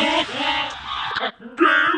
Damn!